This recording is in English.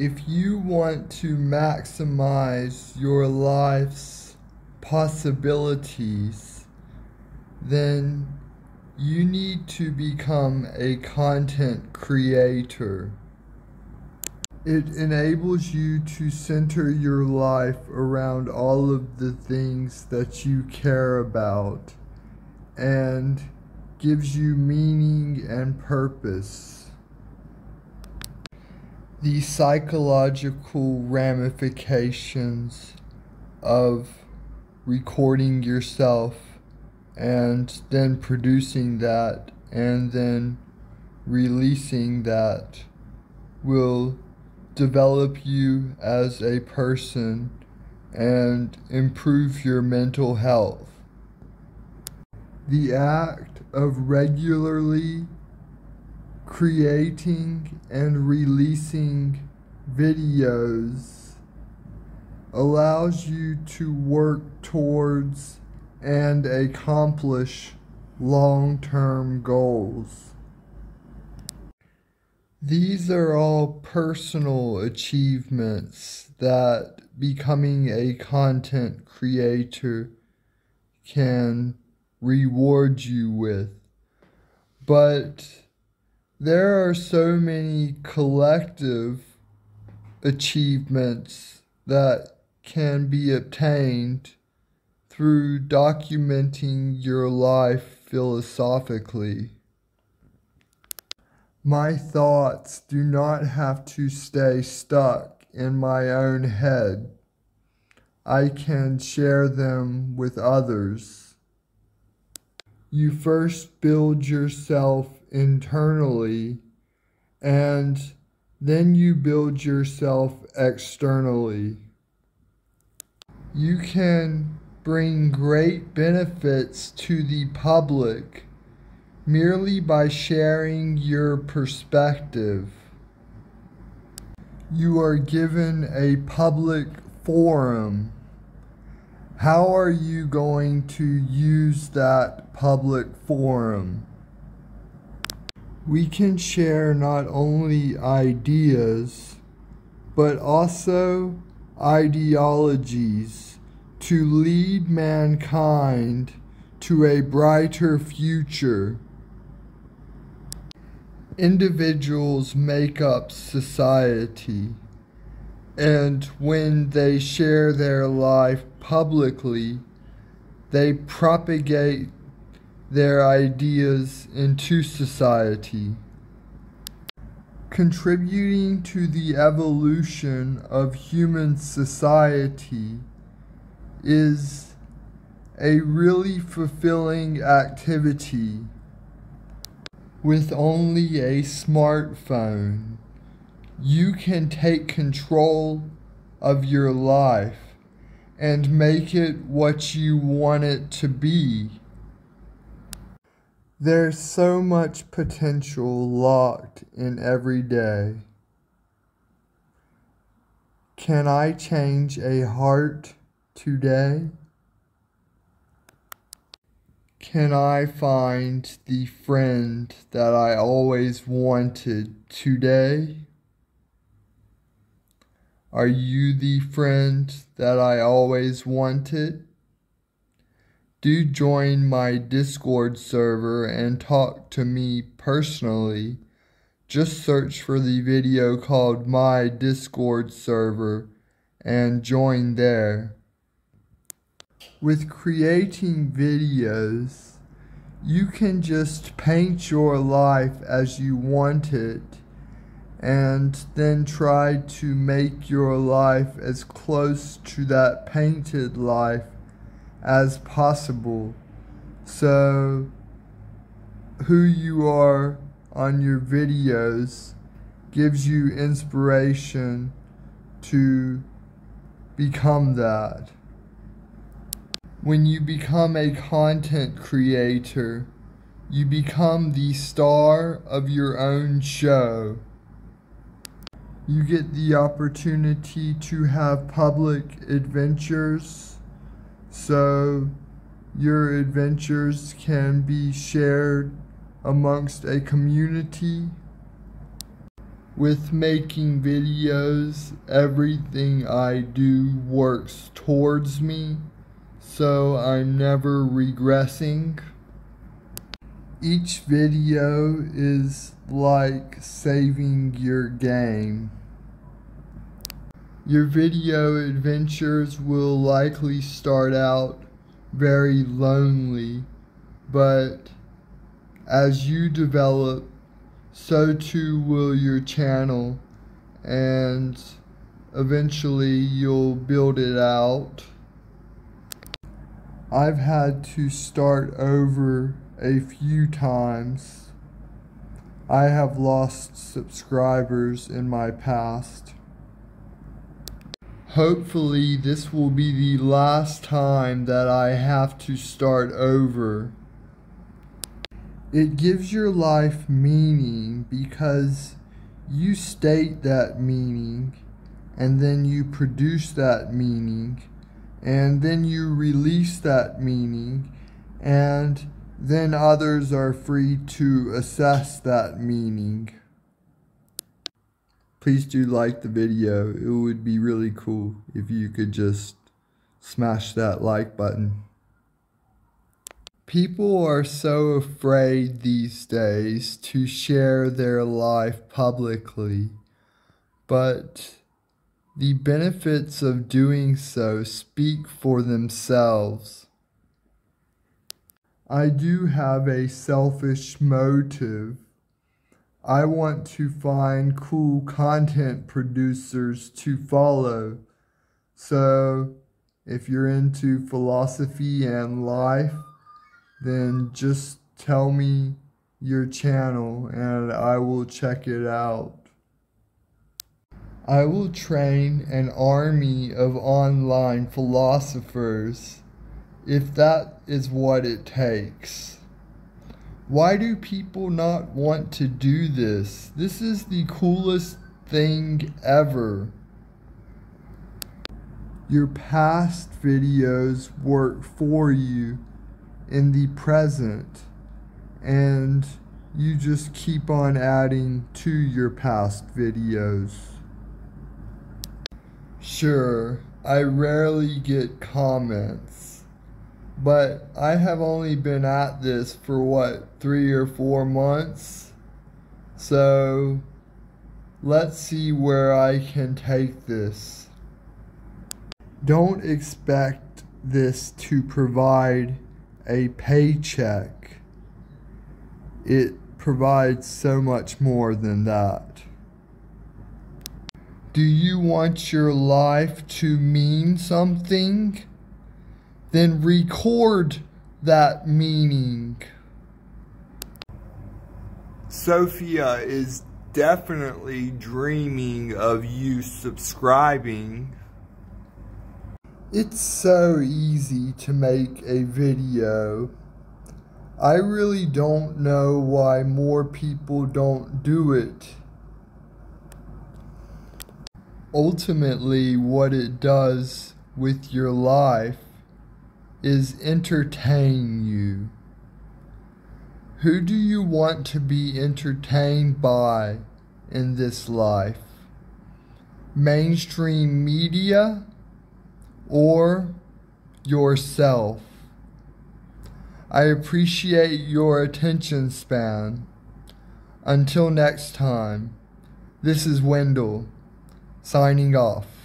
if you want to maximize your life's possibilities, then you need to become a content creator. It enables you to center your life around all of the things that you care about and gives you meaning and purpose. The psychological ramifications of recording yourself and then producing that and then releasing that will develop you as a person and improve your mental health. The act of regularly creating and releasing videos allows you to work towards and accomplish long term goals. These are all personal achievements that becoming a content creator can reward you with. But there are so many collective achievements that can be obtained through documenting your life philosophically. My thoughts do not have to stay stuck in my own head. I can share them with others. You first build yourself internally and then you build yourself externally. You can bring great benefits to the public merely by sharing your perspective. You are given a public forum. How are you going to use that public forum? We can share not only ideas, but also ideologies to lead mankind to a brighter future. Individuals make up society, and when they share their life publicly, they propagate their ideas into society. Contributing to the evolution of human society is a really fulfilling activity. With only a smartphone, you can take control of your life and make it what you want it to be. There's so much potential locked in every day. Can I change a heart? today? Can I find the friend that I always wanted today? Are you the friend that I always wanted? Do join my Discord server and talk to me personally. Just search for the video called My Discord Server and join there with creating videos, you can just paint your life as you want it and then try to make your life as close to that painted life as possible. So, who you are on your videos gives you inspiration to become that when you become a content creator, you become the star of your own show. You get the opportunity to have public adventures, so your adventures can be shared amongst a community. with making videos, everything I do works towards me, so I'm never regressing. Each video is like saving your game. Your video adventures will likely start out very lonely, but as you develop so too will your channel and eventually you'll build it out. I've had to start over a few times. I have lost subscribers in my past. Hopefully this will be the last time that I have to start over. It gives your life meaning because you state that meaning and then you produce that meaning and then you release that meaning and then others are free to assess that meaning. Please do like the video. It would be really cool if you could just smash that like button. People are so afraid these days to share their life publicly, but the benefits of doing so speak for themselves. I do have a selfish motive. I want to find cool content producers to follow. So, if you're into philosophy and life, then just tell me your channel and I will check it out. I will train an army of online philosophers if that is what it takes. Why do people not want to do this? This is the coolest thing ever. Your past videos work for you in the present and you just keep on adding to your past videos. Sure, I rarely get comments, but I have only been at this for what, three or four months? So, let's see where I can take this. Don't expect this to provide a paycheck, it provides so much more than that. Do you want your life to mean something? Then record that meaning. Sophia is definitely dreaming of you subscribing it's so easy to make a video. I really don't know why more people don't do it. Ultimately, what it does with your life is entertain you. Who do you want to be entertained by in this life? Mainstream media? or yourself. I appreciate your attention span. Until next time, this is Wendell, signing off.